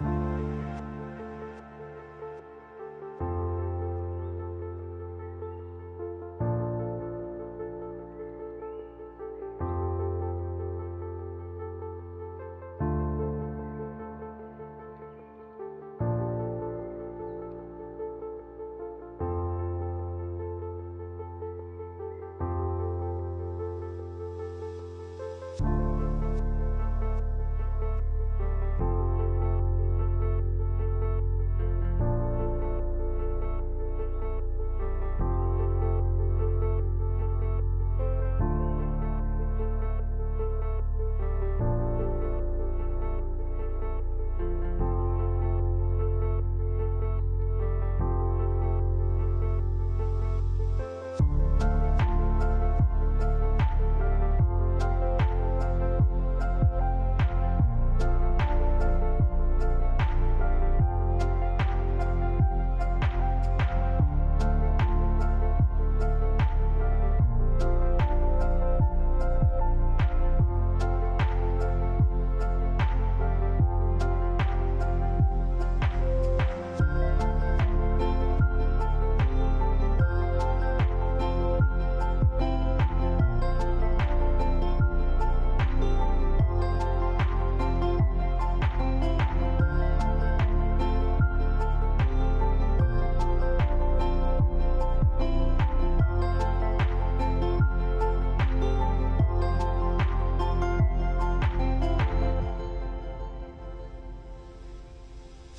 you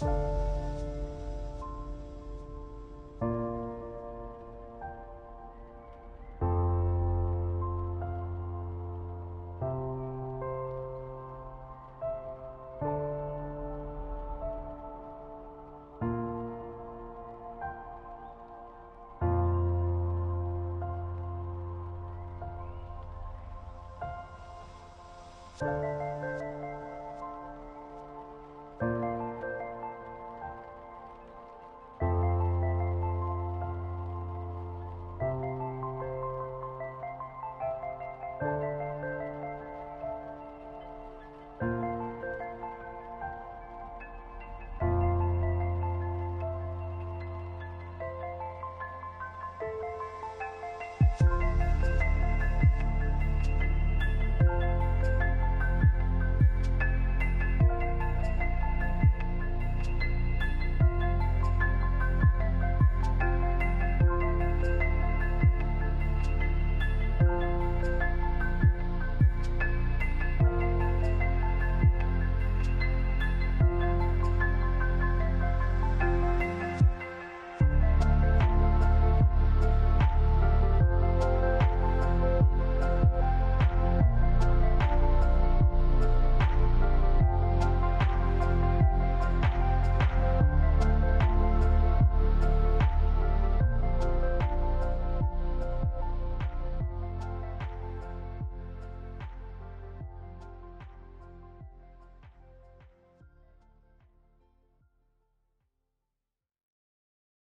you